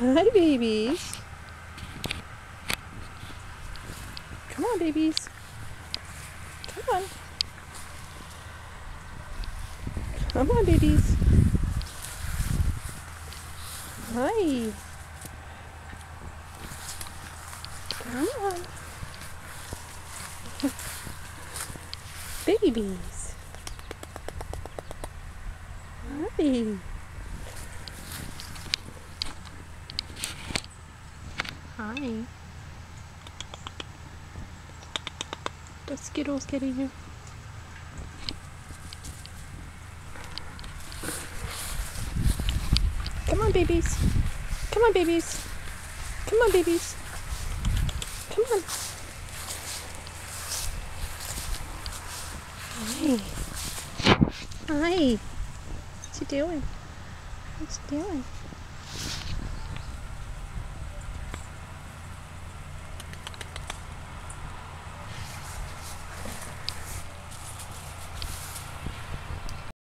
Hi, babies. Come on, babies. Come on. Come on, babies. Hi. Come on. babies. Hi. Hi. The Skittles getting you. Come on, babies. Come on, babies. Come on, babies. Come on. Hi. Hi. What you doing? What you doing?